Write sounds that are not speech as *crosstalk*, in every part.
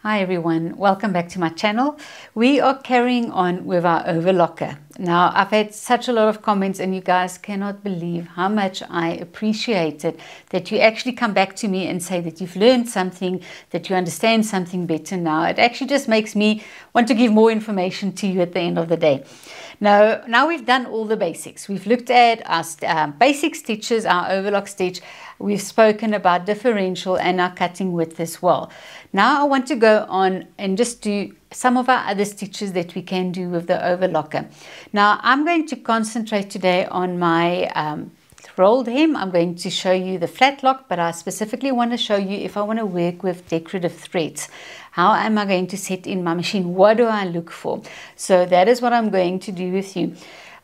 Hi everyone, welcome back to my channel. We are carrying on with our overlocker. Now, I've had such a lot of comments, and you guys cannot believe how much I appreciate it that you actually come back to me and say that you've learned something, that you understand something better now. It actually just makes me want to give more information to you at the end of the day. Now, now we've done all the basics. We've looked at our uh, basic stitches, our overlock stitch. We've spoken about differential and our cutting width as well. Now I want to go on and just do some of our other stitches that we can do with the overlocker. Now I'm going to concentrate today on my um, rolled hem. I'm going to show you the flat lock, but I specifically want to show you if I want to work with decorative threads. How am I going to set in my machine? What do I look for? So that is what I'm going to do with you.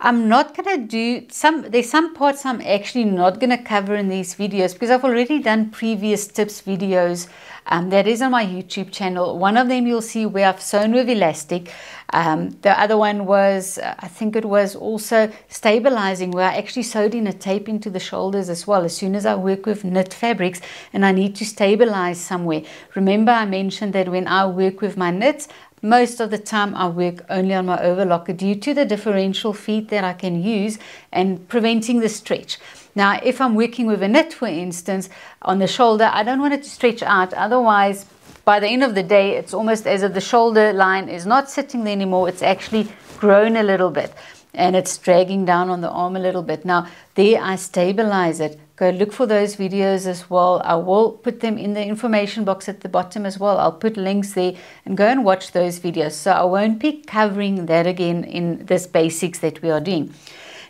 I'm not going to do some, there's some parts I'm actually not going to cover in these videos because I've already done previous tips videos um, that is on my YouTube channel. One of them you'll see where I've sewn with elastic. Um, the other one was, uh, I think it was also stabilizing where I actually sewed in a tape into the shoulders as well as soon as I work with knit fabrics and I need to stabilize somewhere. Remember I mentioned that when I work with my knits, most of the time I work only on my overlocker due to the differential feed that I can use and preventing the stretch. Now, if I'm working with a knit, for instance, on the shoulder, I don't want it to stretch out. Otherwise, by the end of the day, it's almost as if the shoulder line is not sitting there anymore. It's actually grown a little bit and it's dragging down on the arm a little bit. Now, there I stabilize it Go look for those videos as well. I will put them in the information box at the bottom as well. I'll put links there and go and watch those videos. So I won't be covering that again in this basics that we are doing.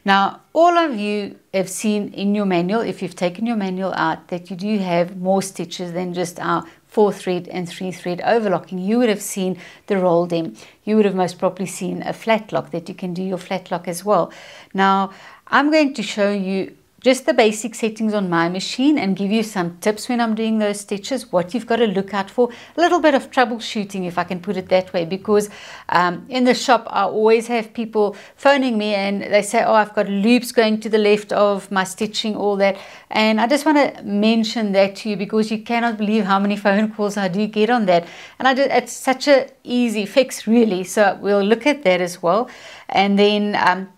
Now, all of you have seen in your manual, if you've taken your manual out, that you do have more stitches than just our four thread and three thread overlocking. You would have seen the rolled hem. You would have most probably seen a flat lock that you can do your flat lock as well. Now, I'm going to show you just the basic settings on my machine and give you some tips when I'm doing those stitches, what you've got to look out for, a little bit of troubleshooting if I can put it that way because um, in the shop I always have people phoning me and they say oh I've got loops going to the left of my stitching all that. And I just want to mention that to you because you cannot believe how many phone calls I do get on that. And I do, it's such a easy fix really. So we'll look at that as well. And then um,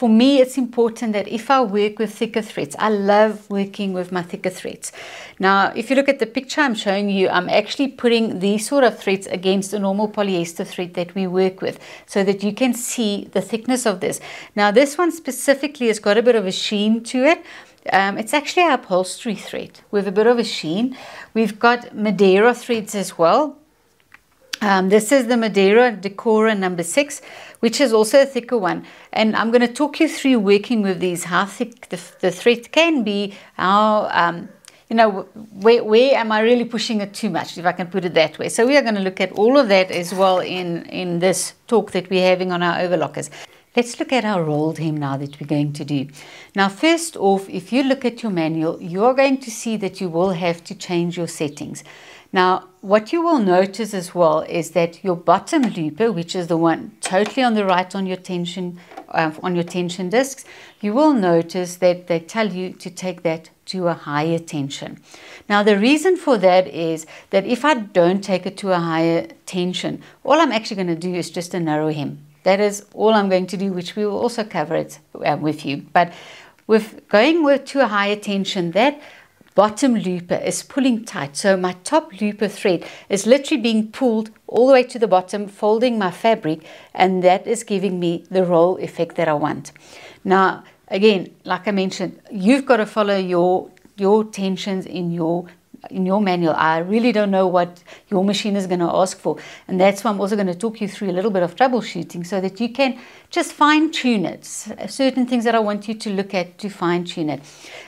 for me, it's important that if I work with thicker threads, I love working with my thicker threads. Now, if you look at the picture I'm showing you, I'm actually putting these sort of threads against a normal polyester thread that we work with so that you can see the thickness of this. Now, this one specifically has got a bit of a sheen to it. Um, it's actually a upholstery thread with a bit of a sheen. We've got Madeira threads as well. Um, this is the Madeira Decora number six, which is also a thicker one. And I'm going to talk you through working with these, how thick the, the thread can be, how, um, you know, where, where am I really pushing it too much, if I can put it that way. So we are going to look at all of that as well in, in this talk that we're having on our overlockers. Let's look at our rolled hem now that we're going to do. Now, first off, if you look at your manual, you're going to see that you will have to change your settings. Now, what you will notice as well is that your bottom looper, which is the one totally on the right on your tension uh, on your tension discs, you will notice that they tell you to take that to a higher tension. Now, the reason for that is that if I don't take it to a higher tension, all I'm actually going to do is just a narrow hem. That is all I'm going to do, which we will also cover it uh, with you. But with going with to a higher tension, that bottom looper is pulling tight. So my top looper thread is literally being pulled all the way to the bottom, folding my fabric, and that is giving me the roll effect that I want. Now, again, like I mentioned, you've got to follow your your tensions in your in your manual. I really don't know what your machine is going to ask for. And that's why I'm also going to talk you through a little bit of troubleshooting so that you can just fine tune it. Certain things that I want you to look at to fine tune it.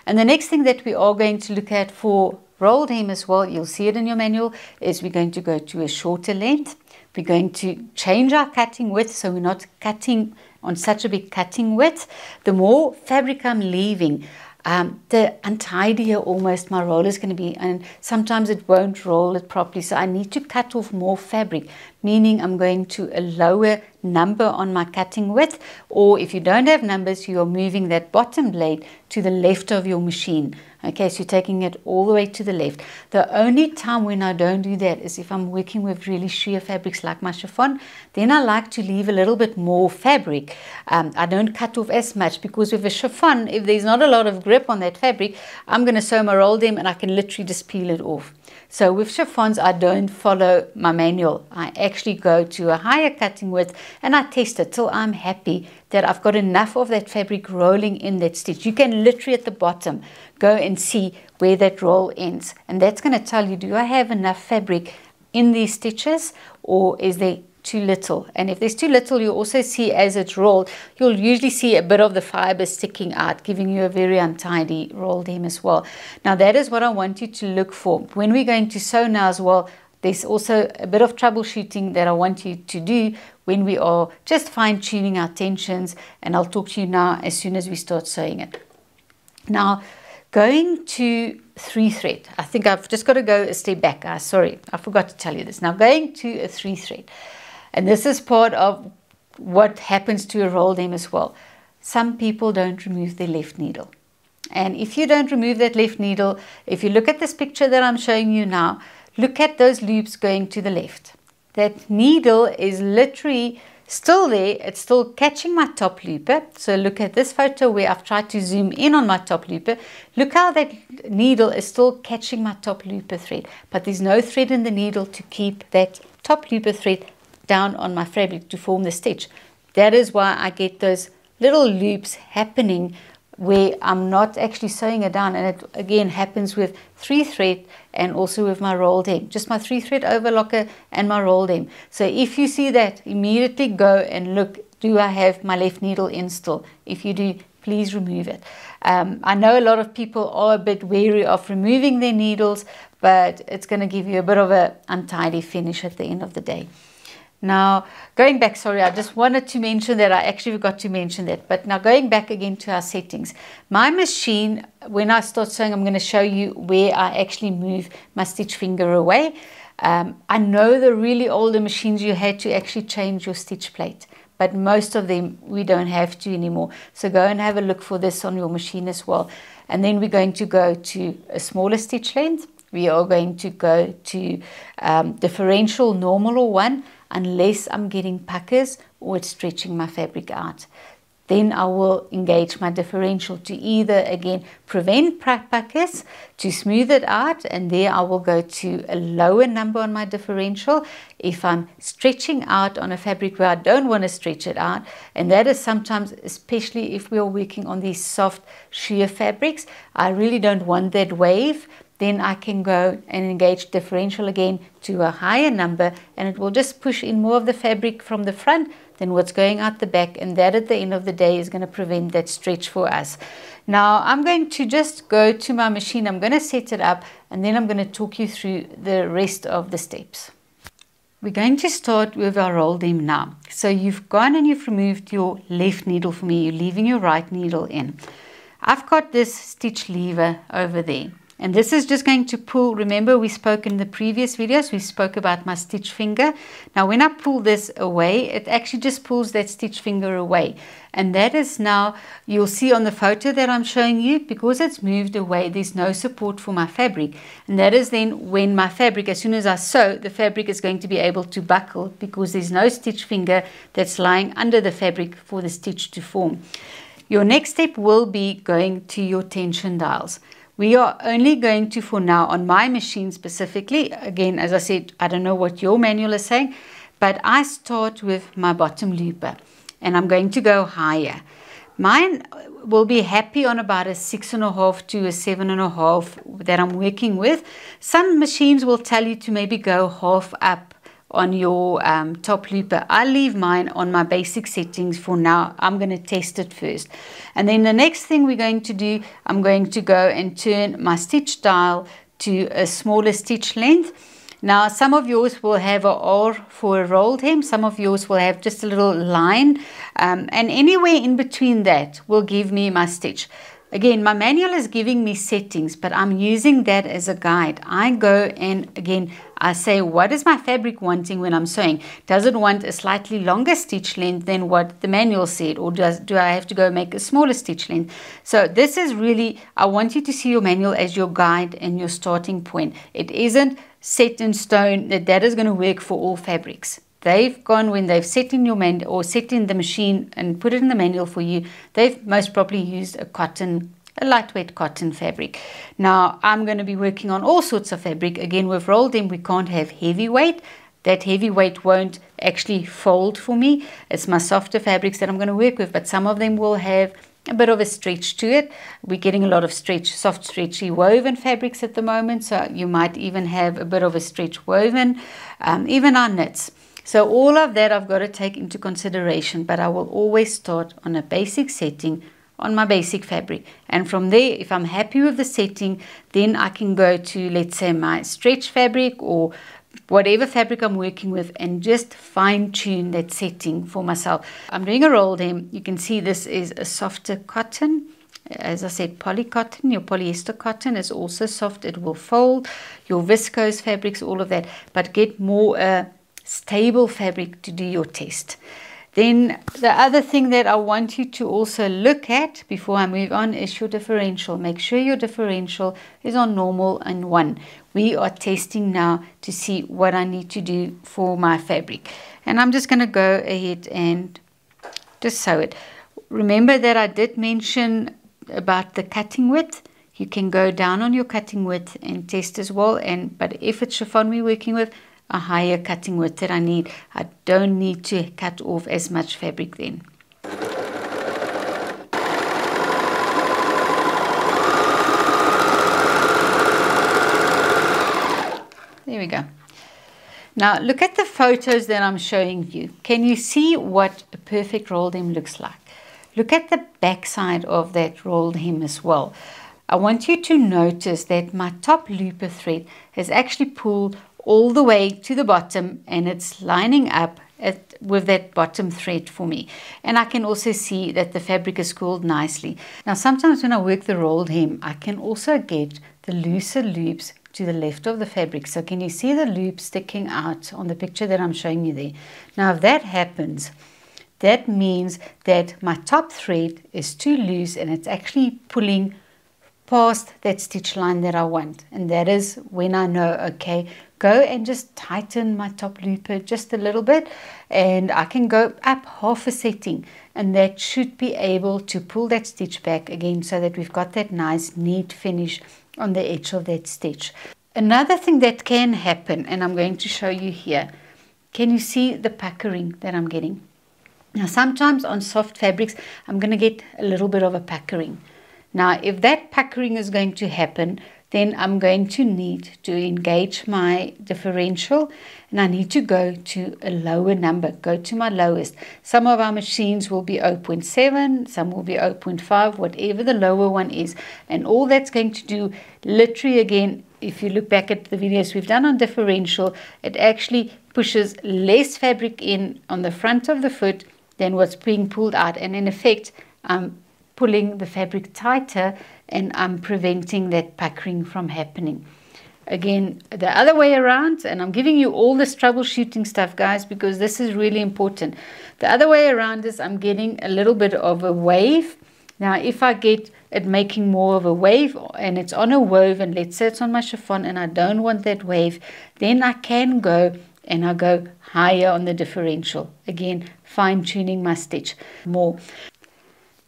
And the next thing that we are going to look at for rolled hem as well, you'll see it in your manual, is we're going to go to a shorter length. We're going to change our cutting width so we're not cutting on such a big cutting width. The more fabric I'm leaving, um, the untidier almost my roll is going to be and sometimes it won't roll it properly so I need to cut off more fabric meaning I'm going to a lower number on my cutting width or if you don't have numbers you are moving that bottom blade to the left of your machine Okay, so you're taking it all the way to the left. The only time when I don't do that is if I'm working with really sheer fabrics like my chiffon. Then I like to leave a little bit more fabric. Um, I don't cut off as much because with a chiffon, if there's not a lot of grip on that fabric, I'm going to sew my roll hem and I can literally just peel it off. So with chiffons, I don't follow my manual. I actually go to a higher cutting width and I test it till I'm happy that I've got enough of that fabric rolling in that stitch. You can literally at the bottom go and see where that roll ends. And that's going to tell you, do I have enough fabric in these stitches or is there too little. And if there's too little, you also see as it's rolled, you'll usually see a bit of the fiber sticking out, giving you a very untidy rolled hem as well. Now that is what I want you to look for. When we're going to sew now as well, there's also a bit of troubleshooting that I want you to do when we are just fine tuning our tensions and I'll talk to you now as soon as we start sewing it. Now, going to three thread, I think I've just got to go a step back. Uh, sorry, I forgot to tell you this. Now, going to a three thread. And this is part of what happens to a roll hem as well. Some people don't remove their left needle. And if you don't remove that left needle, if you look at this picture that I'm showing you now, look at those loops going to the left. That needle is literally still there. It's still catching my top looper. So look at this photo where I've tried to zoom in on my top looper. Look how that needle is still catching my top looper thread. But there's no thread in the needle to keep that top looper thread down on my fabric to form the stitch. That is why I get those little loops happening where I'm not actually sewing it down and it again happens with three thread and also with my rolled hem just my three thread overlocker and my rolled hem so if you see that immediately go and look do I have my left needle in still if you do please remove it. Um, I know a lot of people are a bit wary of removing their needles but it's going to give you a bit of an untidy finish at the end of the day now, going back, sorry, I just wanted to mention that. I actually forgot to mention that. But now going back again to our settings. My machine, when I start sewing, I'm going to show you where I actually move my stitch finger away. Um, I know the really older machines you had to actually change your stitch plate. But most of them we don't have to anymore. So go and have a look for this on your machine as well. And then we're going to go to a smaller stitch length. We are going to go to um, differential normal or one unless I'm getting puckers or it's stretching my fabric out. Then I will engage my differential to either again prevent puckers, to smooth it out, and there I will go to a lower number on my differential. If I'm stretching out on a fabric where I don't want to stretch it out, and that is sometimes, especially if we are working on these soft sheer fabrics, I really don't want that wave then I can go and engage differential again to a higher number and it will just push in more of the fabric from the front than what's going out the back and that at the end of the day is going to prevent that stretch for us. Now I'm going to just go to my machine, I'm going to set it up and then I'm going to talk you through the rest of the steps. We're going to start with our roll hem now. So you've gone and you've removed your left needle for me, you're leaving your right needle in. I've got this stitch lever over there. And this is just going to pull, remember we spoke in the previous videos, we spoke about my stitch finger. Now when I pull this away, it actually just pulls that stitch finger away. And that is now, you'll see on the photo that I'm showing you, because it's moved away, there's no support for my fabric. And that is then when my fabric, as soon as I sew, the fabric is going to be able to buckle because there's no stitch finger that's lying under the fabric for the stitch to form. Your next step will be going to your tension dials. We are only going to, for now, on my machine specifically, again, as I said, I don't know what your manual is saying, but I start with my bottom looper and I'm going to go higher. Mine will be happy on about a six and a half to a seven and a half that I'm working with. Some machines will tell you to maybe go half up on your um, top looper. I leave mine on my basic settings for now. I'm going to test it first. And then the next thing we're going to do, I'm going to go and turn my stitch dial to a smaller stitch length. Now, some of yours will have a R for a rolled hem. Some of yours will have just a little line. Um, and anywhere in between that will give me my stitch. Again, my manual is giving me settings, but I'm using that as a guide. I go and again, I say, what is my fabric wanting when I'm sewing? Does it want a slightly longer stitch length than what the manual said? Or does do I have to go make a smaller stitch length? So this is really, I want you to see your manual as your guide and your starting point. It isn't set in stone that that is going to work for all fabrics. They've gone when they've set in your man or set in the machine and put it in the manual for you. They've most probably used a cotton, a lightweight cotton fabric. Now I'm going to be working on all sorts of fabric. Again, we've rolled hem, we can't have heavyweight. That heavyweight won't actually fold for me. It's my softer fabrics that I'm going to work with, but some of them will have a bit of a stretch to it. We're getting a lot of stretch, soft, stretchy woven fabrics at the moment, so you might even have a bit of a stretch woven, um, even our knits. So all of that I've got to take into consideration, but I will always start on a basic setting on my basic fabric. And from there, if I'm happy with the setting, then I can go to, let's say, my stretch fabric or whatever fabric I'm working with and just fine tune that setting for myself. I'm doing a rolled hem. You can see this is a softer cotton. As I said, poly cotton, your polyester cotton is also soft. It will fold. Your viscose fabrics, all of that. But get more uh, stable fabric to do your test. Then the other thing that I want you to also look at before I move on is your differential. Make sure your differential is on normal and 1. We are testing now to see what I need to do for my fabric. And I'm just going to go ahead and just sew it. Remember that I did mention about the cutting width. You can go down on your cutting width and test as well. And But if it's chiffon we're working with, a higher cutting width that I need. I don't need to cut off as much fabric then. There we go. Now look at the photos that I'm showing you. Can you see what a perfect rolled hem looks like? Look at the back side of that rolled hem as well. I want you to notice that my top looper thread has actually pulled all the way to the bottom and it's lining up at, with that bottom thread for me. And I can also see that the fabric is cooled nicely. Now sometimes when I work the rolled hem, I can also get the looser loops to the left of the fabric. So can you see the loop sticking out on the picture that I'm showing you there? Now if that happens, that means that my top thread is too loose and it's actually pulling past that stitch line that I want. And that is when I know, okay, go and just tighten my top looper just a little bit and I can go up half a setting and that should be able to pull that stitch back again so that we've got that nice neat finish on the edge of that stitch. Another thing that can happen and I'm going to show you here, can you see the puckering that I'm getting? Now sometimes on soft fabrics I'm going to get a little bit of a puckering. Now if that puckering is going to happen then I'm going to need to engage my differential and I need to go to a lower number, go to my lowest. Some of our machines will be 0.7, some will be 0.5, whatever the lower one is. And all that's going to do, literally again, if you look back at the videos we've done on differential, it actually pushes less fabric in on the front of the foot than what's being pulled out. And in effect, I'm pulling the fabric tighter and I'm preventing that puckering from happening. Again, the other way around, and I'm giving you all this troubleshooting stuff, guys, because this is really important. The other way around is I'm getting a little bit of a wave. Now, if I get it making more of a wave and it's on a woven, let's say it's on my chiffon and I don't want that wave, then I can go and I go higher on the differential. Again, fine tuning my stitch more.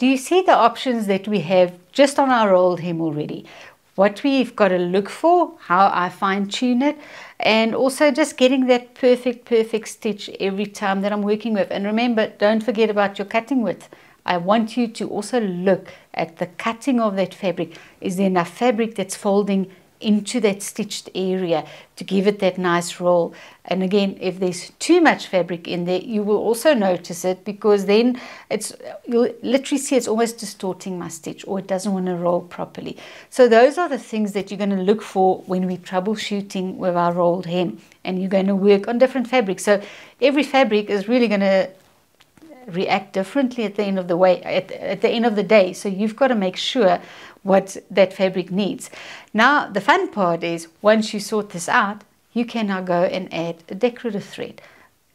Do you see the options that we have just on our roll hem already? What we've got to look for, how I fine tune it, and also just getting that perfect, perfect stitch every time that I'm working with. And remember, don't forget about your cutting width. I want you to also look at the cutting of that fabric. Is there enough fabric that's folding into that stitched area to give it that nice roll. And again, if there's too much fabric in there, you will also notice it because then it's you'll literally see it's almost distorting my stitch or it doesn't want to roll properly. So those are the things that you're going to look for when we're troubleshooting with our rolled hem and you're going to work on different fabrics. So every fabric is really going to react differently at the end of the way at, at the end of the day. So you've got to make sure what that fabric needs. Now the fun part is once you sort this out, you can now go and add a decorative thread.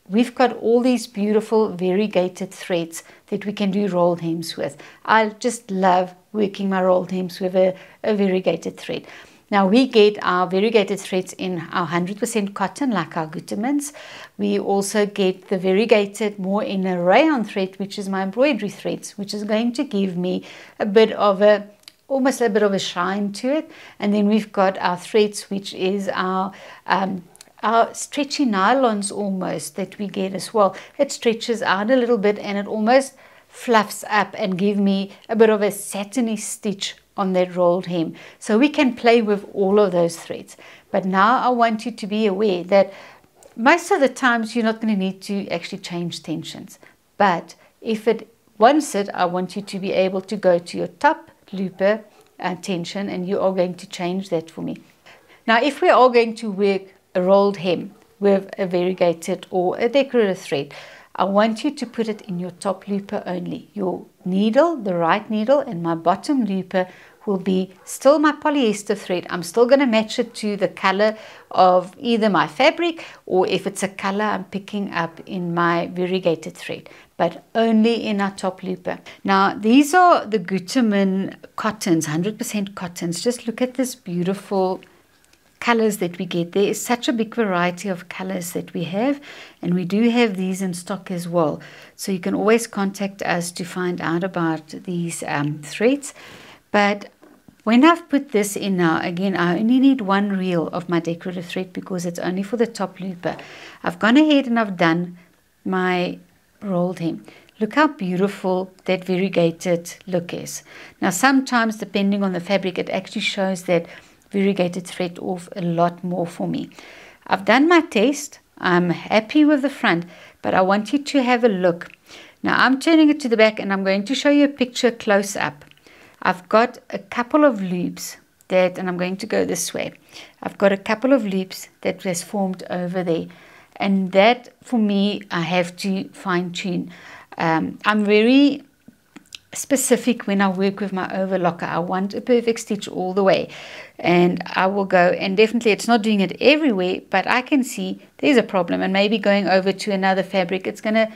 We've got all these beautiful variegated threads that we can do rolled hems with. I just love working my rolled hems with a, a variegated thread. Now we get our variegated threads in our 100% cotton like our Gutermanns. We also get the variegated more in a rayon thread which is my embroidery threads which is going to give me a bit of a almost a bit of a shine to it. And then we've got our threads which is our um, our stretchy nylons almost that we get as well. It stretches out a little bit and it almost fluffs up and give me a bit of a satiny stitch on that rolled hem. So we can play with all of those threads. But now I want you to be aware that most of the times you're not going to need to actually change tensions. But if it wants it, I want you to be able to go to your top looper uh, tension and you are going to change that for me. Now if we are going to work a rolled hem with a variegated or a decorative thread, I want you to put it in your top looper only. Your needle, the right needle, and my bottom looper will be still my polyester thread. I'm still going to match it to the color of either my fabric or if it's a color I'm picking up in my variegated thread, but only in our top looper. Now, these are the Gutermann cottons, 100% cottons. Just look at this beautiful colors that we get. There is such a big variety of colors that we have, and we do have these in stock as well. So you can always contact us to find out about these um, threads. But when I've put this in now, again, I only need one reel of my decorative thread because it's only for the top looper. I've gone ahead and I've done my rolled hem. Look how beautiful that variegated look is. Now, sometimes, depending on the fabric, it actually shows that variegated thread off a lot more for me. I've done my test. I'm happy with the front, but I want you to have a look. Now, I'm turning it to the back and I'm going to show you a picture close up. I've got a couple of loops that, and I'm going to go this way. I've got a couple of loops that has formed over there. And that, for me, I have to fine tune. Um, I'm very specific when I work with my overlocker. I want a perfect stitch all the way. And I will go, and definitely it's not doing it everywhere, but I can see there's a problem. And maybe going over to another fabric, it's going to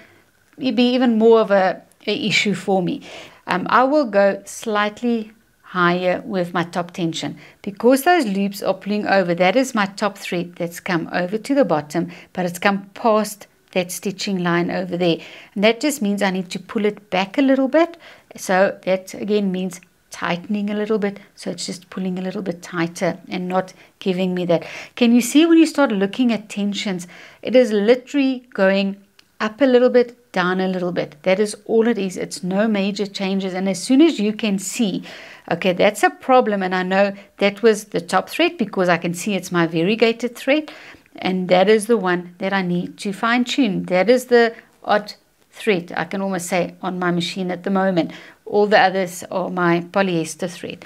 be even more of a, a issue for me um, I will go slightly higher with my top tension. Because those loops are pulling over that is my top thread that's come over to the bottom but it's come past that stitching line over there. And that just means I need to pull it back a little bit. So that again means tightening a little bit. So it's just pulling a little bit tighter and not giving me that. Can you see when you start looking at tensions it is literally going up a little bit down a little bit. That is all it is. It's no major changes. And as soon as you can see, okay, that's a problem. And I know that was the top thread because I can see it's my variegated thread. And that is the one that I need to fine tune. That is the odd thread, I can almost say, on my machine at the moment. All the others are my polyester thread.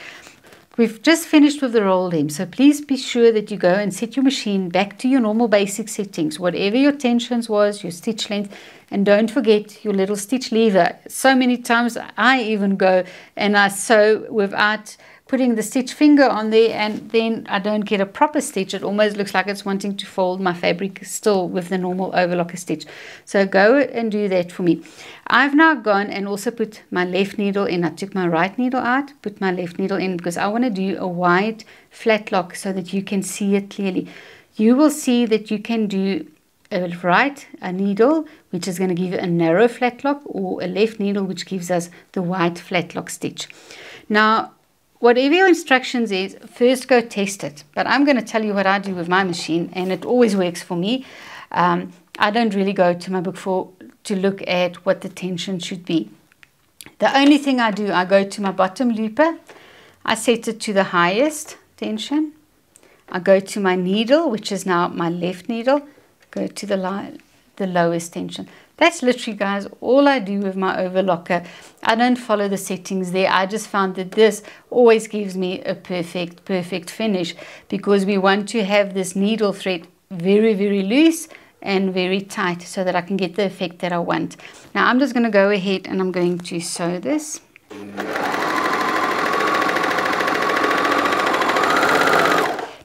We've just finished with the roll hem, so please be sure that you go and set your machine back to your normal basic settings, whatever your tensions was, your stitch length, and don't forget your little stitch lever. So many times I even go and I sew without putting the stitch finger on there and then I don't get a proper stitch. It almost looks like it's wanting to fold my fabric still with the normal overlocker stitch. So go and do that for me. I've now gone and also put my left needle in. I took my right needle out, put my left needle in because I want to do a wide flat lock so that you can see it clearly. You will see that you can do a right a needle which is going to give you a narrow flat lock or a left needle which gives us the wide flat lock stitch. Now whatever your instructions is, first go test it. But I'm going to tell you what I do with my machine, and it always works for me. Um, I don't really go to my book for to look at what the tension should be. The only thing I do, I go to my bottom looper, I set it to the highest tension. I go to my needle, which is now my left needle, go to the, the lowest tension. That's literally, guys, all I do with my overlocker. I don't follow the settings there. I just found that this always gives me a perfect, perfect finish because we want to have this needle thread very, very loose and very tight so that I can get the effect that I want. Now I'm just going to go ahead and I'm going to sew this.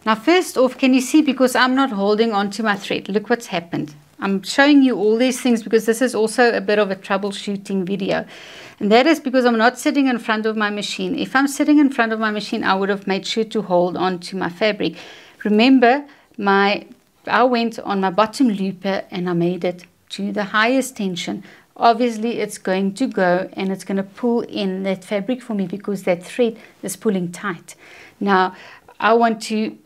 Now first off, can you see because I'm not holding onto my thread, look what's happened. I'm showing you all these things because this is also a bit of a troubleshooting video. And that is because I'm not sitting in front of my machine. If I'm sitting in front of my machine, I would have made sure to hold on to my fabric. Remember, my I went on my bottom looper and I made it to the highest tension. Obviously, it's going to go and it's going to pull in that fabric for me because that thread is pulling tight. Now, I want to,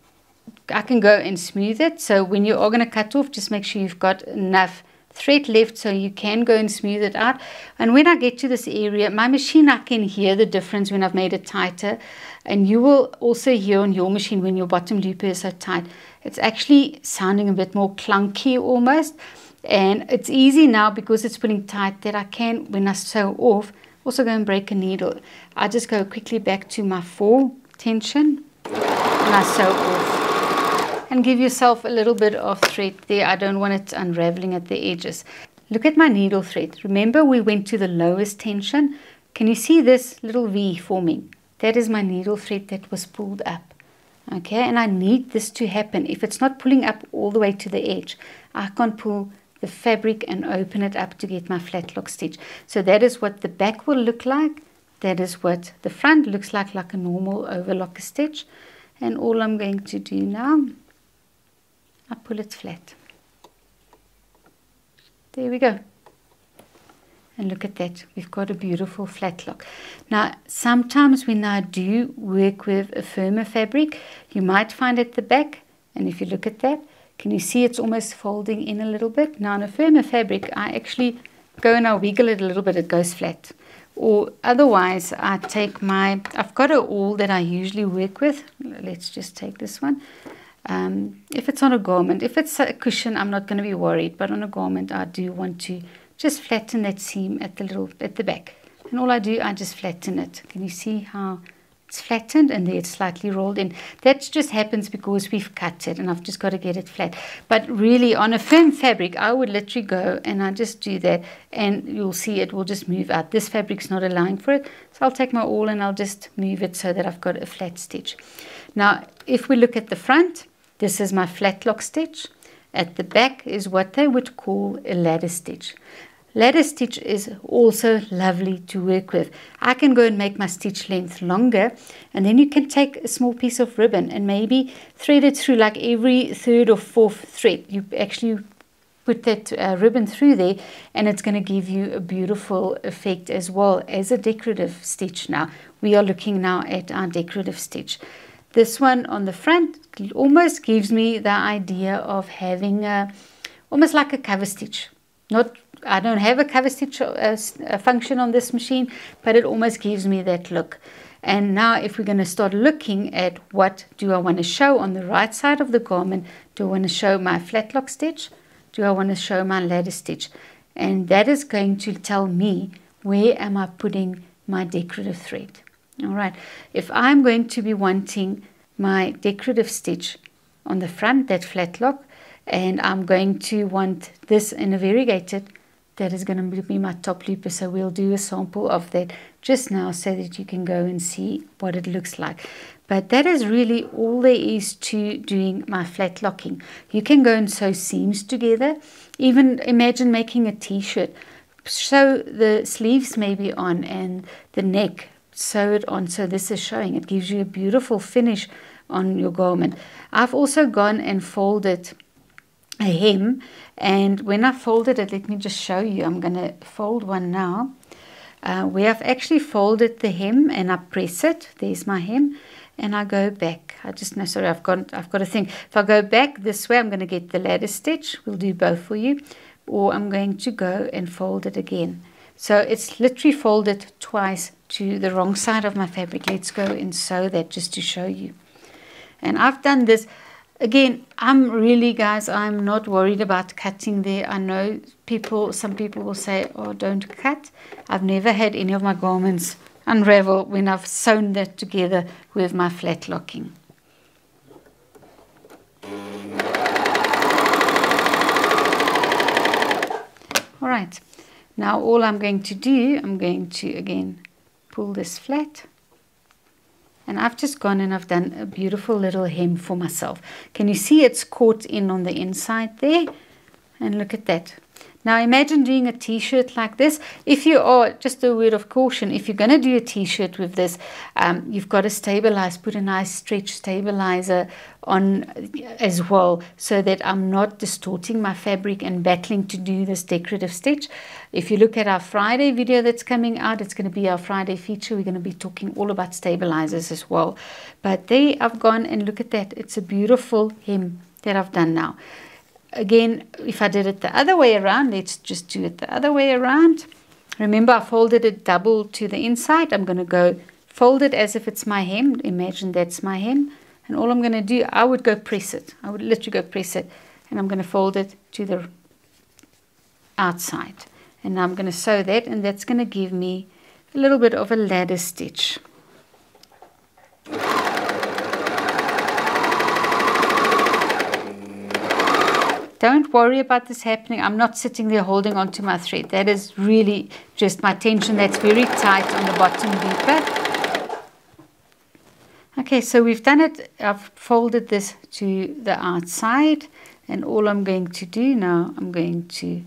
I can go and smooth it. So when you are going to cut off, just make sure you've got enough thread left so you can go and smooth it out. And when I get to this area, my machine, I can hear the difference when I've made it tighter. And you will also hear on your machine when your bottom looper is so tight. It's actually sounding a bit more clunky almost. And it's easy now because it's pulling tight that I can, when I sew off, also go and break a needle. I just go quickly back to my four tension and I sew off. And give yourself a little bit of thread there. I don't want it unraveling at the edges. Look at my needle thread. Remember we went to the lowest tension? Can you see this little V forming? That is my needle thread that was pulled up okay and I need this to happen if it's not pulling up all the way to the edge I can't pull the fabric and open it up to get my flat lock stitch so that is what the back will look like that is what the front looks like like a normal overlocker stitch and all I'm going to do now I pull it flat there we go and look at that, we've got a beautiful flat lock. Now, sometimes when I do work with a firmer fabric, you might find at the back, and if you look at that, can you see it's almost folding in a little bit? Now, on a firmer fabric, I actually go and I wiggle it a little bit, it goes flat. Or otherwise, I take my, I've got a awl that I usually work with. Let's just take this one. Um, if it's on a garment, if it's a cushion, I'm not going to be worried. But on a garment, I do want to just flatten that seam at the little at the back. And all I do I just flatten it. Can you see how it's flattened and there it's slightly rolled in? That just happens because we've cut it and I've just got to get it flat. But really on a firm fabric I would literally go and I just do that and you'll see it will just move out. This fabric's not allowing for it so I'll take my awl and I'll just move it so that I've got a flat stitch. Now if we look at the front this is my flat lock stitch at the back is what they would call a ladder stitch. Ladder stitch is also lovely to work with. I can go and make my stitch length longer and then you can take a small piece of ribbon and maybe thread it through like every third or fourth thread. You actually put that uh, ribbon through there and it's going to give you a beautiful effect as well as a decorative stitch now. We are looking now at our decorative stitch. This one on the front almost gives me the idea of having a, almost like a cover stitch. Not, I don't have a cover stitch uh, a function on this machine, but it almost gives me that look. And now if we're going to start looking at what do I want to show on the right side of the garment, do I want to show my flat lock stitch? Do I want to show my ladder stitch? And that is going to tell me where am I putting my decorative thread. All right, if I'm going to be wanting my decorative stitch on the front, that flat lock, and I'm going to want this in a variegated, that is going to be my top looper. So we'll do a sample of that just now so that you can go and see what it looks like. But that is really all there is to doing my flat locking. You can go and sew seams together. Even imagine making a t-shirt. Sew the sleeves maybe on and the neck sew it on. So this is showing. It gives you a beautiful finish on your garment. I've also gone and folded a hem and when I folded it let me just show you. I'm gonna fold one now. Uh, we have actually folded the hem and I press it. There's my hem and I go back. I just know sorry I've got I've got to think if I go back this way I'm going to get the ladder stitch. We'll do both for you. Or I'm going to go and fold it again so it's literally folded twice to the wrong side of my fabric. Let's go and sew that just to show you. And I've done this. Again, I'm really, guys, I'm not worried about cutting there. I know people, some people will say, oh, don't cut. I've never had any of my garments unravel when I've sewn that together with my flat locking. All right, now all I'm going to do, I'm going to again pull this flat. And I've just gone and I've done a beautiful little hem for myself. Can you see it's caught in on the inside there? And look at that. Now imagine doing a t-shirt like this. If you are, just a word of caution, if you're going to do a t-shirt with this, um, you've got to stabilize, put a nice stretch stabilizer on as well so that I'm not distorting my fabric and battling to do this decorative stitch. If you look at our Friday video that's coming out, it's going to be our Friday feature. We're going to be talking all about stabilizers as well. But there I've gone and look at that. It's a beautiful hem that I've done now again, if I did it the other way around, let's just do it the other way around. Remember, I folded it double to the inside. I'm going to go fold it as if it's my hem. Imagine that's my hem. And all I'm going to do, I would go press it. I would literally go press it. And I'm going to fold it to the outside. And I'm going to sew that. And that's going to give me a little bit of a ladder stitch. Don't worry about this happening. I'm not sitting there holding on to my thread. That is really just my tension that's very tight on the bottom looper. Okay, so we've done it. I've folded this to the outside. And all I'm going to do now, I'm going to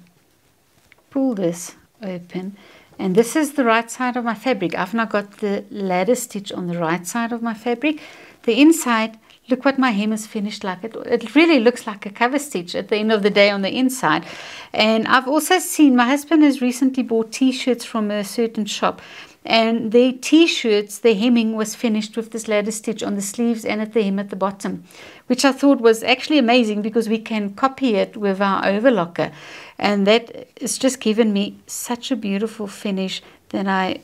pull this open. And this is the right side of my fabric. I've now got the ladder stitch on the right side of my fabric. The inside look what my hem is finished like. It, it really looks like a cover stitch at the end of the day on the inside. And I've also seen, my husband has recently bought t-shirts from a certain shop. And the t-shirts, the hemming was finished with this ladder stitch on the sleeves and at the hem at the bottom, which I thought was actually amazing because we can copy it with our overlocker. And that has just given me such a beautiful finish that I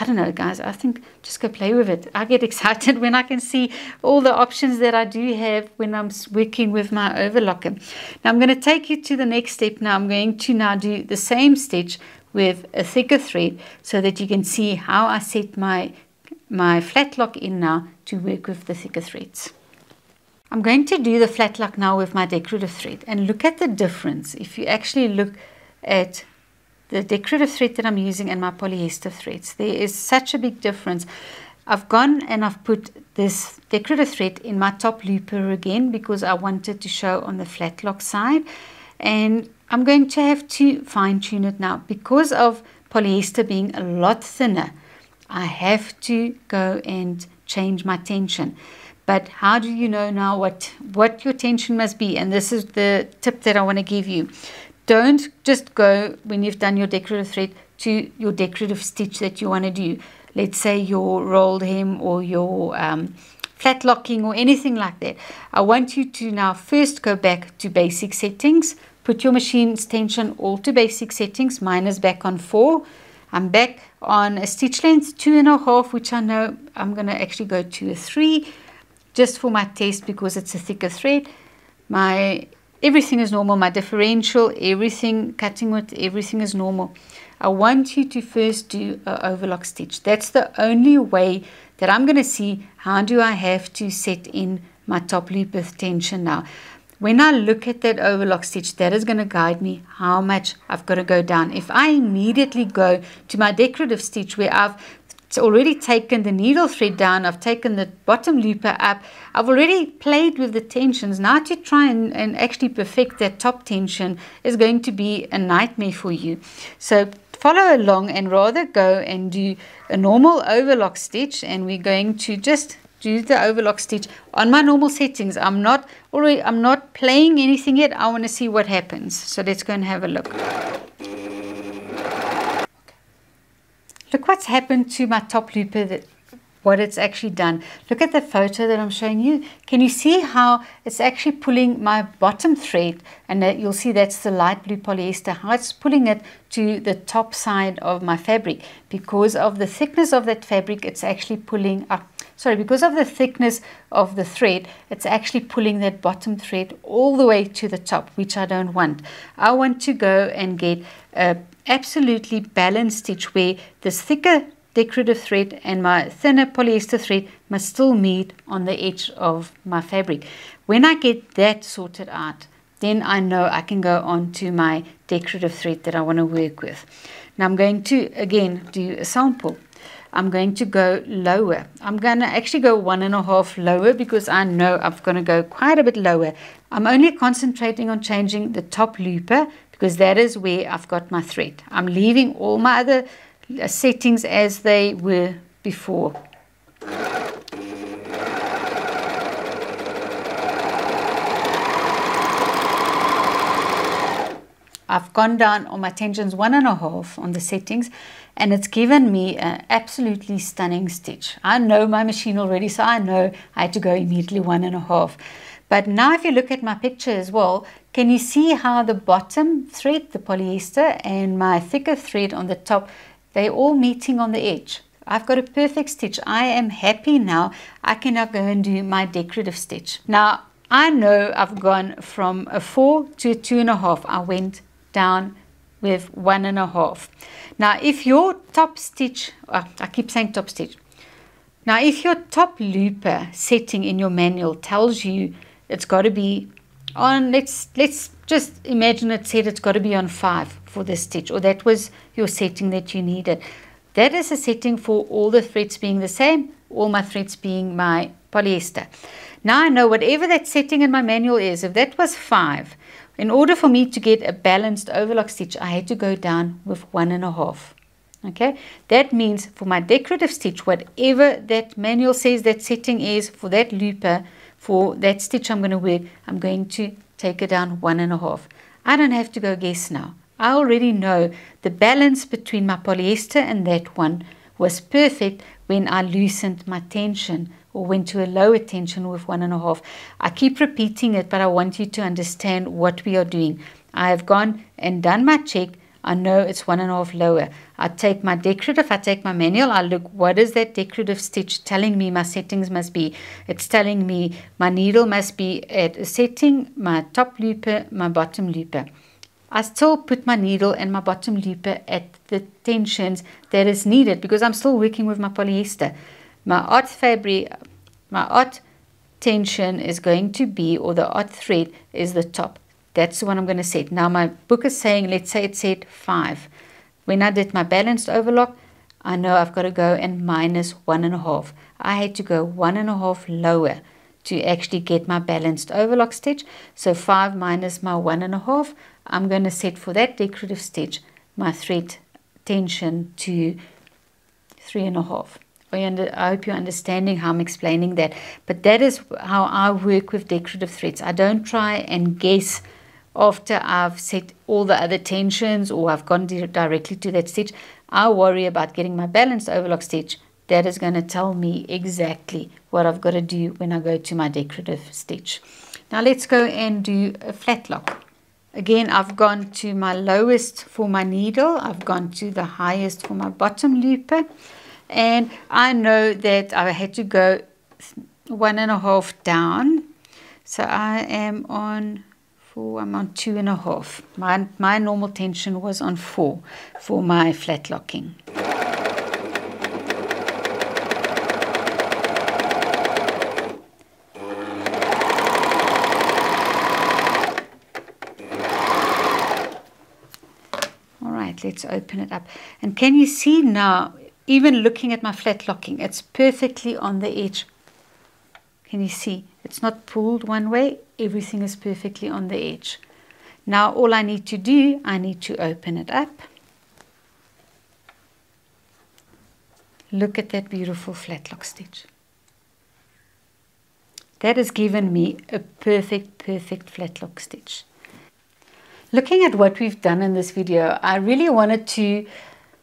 I don't know, guys. I think just go play with it. I get *laughs* excited when I can see all the options that I do have when I'm working with my overlocker. Now I'm going to take you to the next step. Now I'm going to now do the same stitch with a thicker thread so that you can see how I set my my flat lock in now to work with the thicker threads. I'm going to do the flat lock now with my decorative thread and look at the difference. If you actually look at the decorative thread that I'm using and my polyester threads. There is such a big difference. I've gone and I've put this decorative thread in my top looper again because I wanted to show on the flat lock side. And I'm going to have to fine tune it now because of polyester being a lot thinner. I have to go and change my tension. But how do you know now what, what your tension must be? And this is the tip that I want to give you. Don't just go when you've done your decorative thread to your decorative stitch that you want to do. Let's say your rolled hem or your um, flat locking or anything like that. I want you to now first go back to basic settings. Put your machine's tension all to basic settings. Mine is back on 4. I'm back on a stitch length 2.5 which I know I'm going to actually go to a 3 just for my test because it's a thicker thread. My everything is normal. My differential, everything, cutting width, everything is normal. I want you to first do an overlock stitch. That's the only way that I'm going to see how do I have to set in my top looper tension now. When I look at that overlock stitch, that is going to guide me how much I've got to go down. If I immediately go to my decorative stitch where I've already taken the needle thread down. I've taken the bottom looper up. I've already played with the tensions. Now to try and, and actually perfect that top tension is going to be a nightmare for you. So follow along and rather go and do a normal overlock stitch and we're going to just do the overlock stitch on my normal settings. I'm not already I'm not playing anything yet. I want to see what happens. So let's go and have a look. Look what's happened to my top looper, that, what it's actually done. Look at the photo that I'm showing you. Can you see how it's actually pulling my bottom thread, and that you'll see that's the light blue polyester, how it's pulling it to the top side of my fabric. Because of the thickness of that fabric, it's actually pulling up sorry, because of the thickness of the thread, it's actually pulling that bottom thread all the way to the top, which I don't want. I want to go and get a absolutely balanced stitch where this thicker decorative thread and my thinner polyester thread must still meet on the edge of my fabric. When I get that sorted out, then I know I can go on to my decorative thread that I want to work with. Now I'm going to again do a sample. I'm going to go lower. I'm going to actually go one and a half lower because I know I'm going to go quite a bit lower. I'm only concentrating on changing the top looper because that is where I've got my thread. I'm leaving all my other uh, settings as they were before. I've gone down on my tensions one and a half on the settings and it's given me an absolutely stunning stitch. I know my machine already so I know I had to go immediately one and a half. But now if you look at my picture as well, can you see how the bottom thread, the polyester, and my thicker thread on the top, they're all meeting on the edge. I've got a perfect stitch. I am happy now. I can now go and do my decorative stitch. Now, I know I've gone from a four to a two and a half. I went down with one and a half. Now, if your top stitch, oh, I keep saying top stitch. Now, if your top looper setting in your manual tells you it's got to be on, let's let's just imagine it said it's got to be on five for this stitch, or that was your setting that you needed. That is a setting for all the threads being the same, all my threads being my polyester. Now I know whatever that setting in my manual is, if that was five, in order for me to get a balanced overlock stitch, I had to go down with one and a half. Okay, that means for my decorative stitch, whatever that manual says that setting is for that looper, for that stitch I'm going to work, I'm going to take it down one and a half. I don't have to go guess now. I already know the balance between my polyester and that one was perfect when I loosened my tension or went to a lower tension with one and a half. I keep repeating it, but I want you to understand what we are doing. I have gone and done my check. I know it's one and a half lower. I take my decorative, I take my manual, I look what is that decorative stitch telling me my settings must be. It's telling me my needle must be at a setting, my top looper, my bottom looper. I still put my needle and my bottom looper at the tensions that is needed because I'm still working with my polyester. My odd fabric, my odd tension is going to be, or the odd thread is the top. That's the one I'm going to set. Now my book is saying, let's say it said 5. When I did my balanced overlock, I know I've got to go and minus one and a half. I had to go one and a half lower to actually get my balanced overlock stitch. So 5 minus my one and a half, I'm going to set for that decorative stitch my thread tension to three and a half. I hope you're understanding how I'm explaining that. But that is how I work with decorative threads. I don't try and guess after I've set all the other tensions or I've gone directly to that stitch. I worry about getting my balanced overlock stitch. That is going to tell me exactly what I've got to do when I go to my decorative stitch. Now let's go and do a flat lock. Again, I've gone to my lowest for my needle. I've gone to the highest for my bottom looper. And I know that I had to go one and a half down. So I am on four, I'm on two and a half. My, my normal tension was on four for my flat locking. All right, let's open it up. And can you see now even looking at my flat locking, it's perfectly on the edge. Can you see? It's not pulled one way, everything is perfectly on the edge. Now all I need to do, I need to open it up. Look at that beautiful flatlock stitch. That has given me a perfect, perfect flatlock stitch. Looking at what we've done in this video, I really wanted to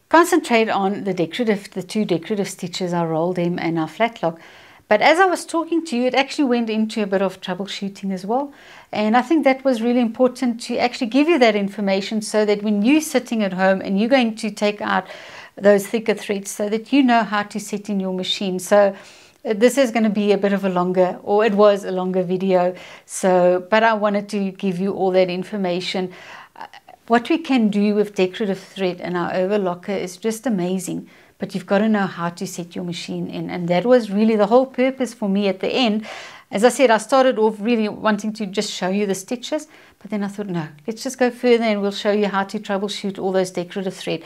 Concentrate on the decorative, the two decorative stitches, I rolled hem and our flat lock. But as I was talking to you, it actually went into a bit of troubleshooting as well. And I think that was really important to actually give you that information so that when you're sitting at home and you're going to take out those thicker threads so that you know how to set in your machine. So uh, this is going to be a bit of a longer, or it was a longer video. So, but I wanted to give you all that information. What we can do with decorative thread and our overlocker is just amazing, but you've got to know how to set your machine in. And that was really the whole purpose for me at the end. As I said, I started off really wanting to just show you the stitches, but then I thought, no, let's just go further and we'll show you how to troubleshoot all those decorative thread.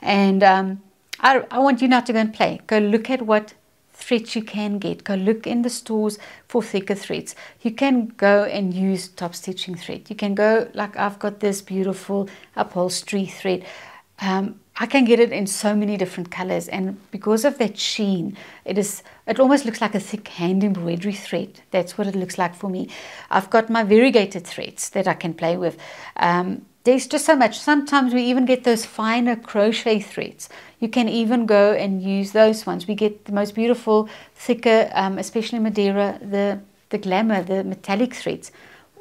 And um, I, I want you now to go and play. Go look at what threads you can get. Go look in the stores for thicker threads. You can go and use top stitching thread. You can go, like I've got this beautiful upholstery thread. Um, I can get it in so many different colors and because of that sheen it is it almost looks like a thick hand embroidery thread. That's what it looks like for me. I've got my variegated threads that I can play with. Um, there's just so much. Sometimes we even get those finer crochet threads. You can even go and use those ones. We get the most beautiful thicker um, especially Madeira the the glamour the metallic threads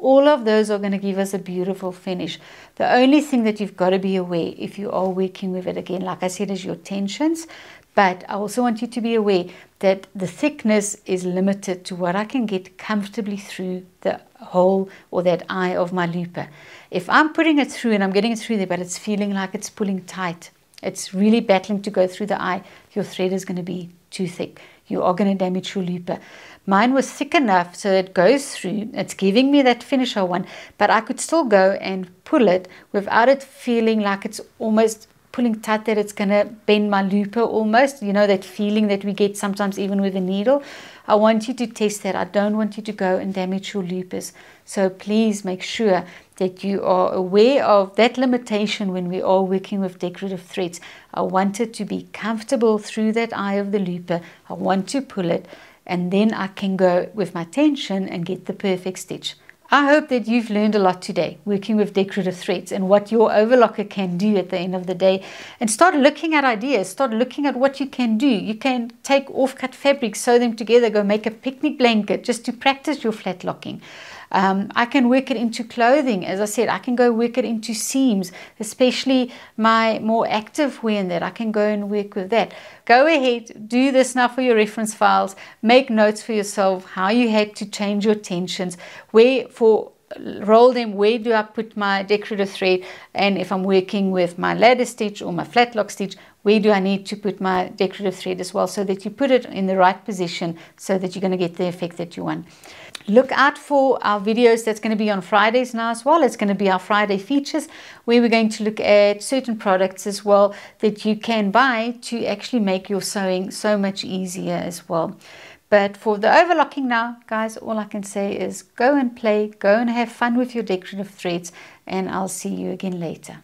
all of those are going to give us a beautiful finish. The only thing that you've got to be aware if you are working with it again, like I said, is your tensions. But I also want you to be aware that the thickness is limited to what I can get comfortably through the hole or that eye of my looper. If I'm putting it through and I'm getting it through there, but it's feeling like it's pulling tight, it's really battling to go through the eye, your thread is going to be too thick. You are going to damage your looper. Mine was thick enough so it goes through. It's giving me that finisher one, but I could still go and pull it without it feeling like it's almost pulling tight that it's going to bend my looper almost. You know, that feeling that we get sometimes even with a needle. I want you to test that. I don't want you to go and damage your loopers. So please make sure that you are aware of that limitation when we are working with decorative threads. I want it to be comfortable through that eye of the looper. I want to pull it and then I can go with my tension and get the perfect stitch. I hope that you've learned a lot today working with decorative threads and what your overlocker can do at the end of the day and start looking at ideas, start looking at what you can do. You can take off-cut fabrics, sew them together, go make a picnic blanket just to practice your flat locking. Um, I can work it into clothing. As I said, I can go work it into seams, especially my more active wear in that. I can go and work with that. Go ahead, do this now for your reference files. Make notes for yourself how you had to change your tensions, where for roll hem where do I put my decorative thread and if I'm working with my ladder stitch or my flat lock stitch where do I need to put my decorative thread as well so that you put it in the right position so that you're going to get the effect that you want. Look out for our videos that's going to be on Fridays now as well. It's going to be our Friday features where we're going to look at certain products as well that you can buy to actually make your sewing so much easier as well. But for the overlocking now, guys, all I can say is go and play, go and have fun with your decorative threads, and I'll see you again later.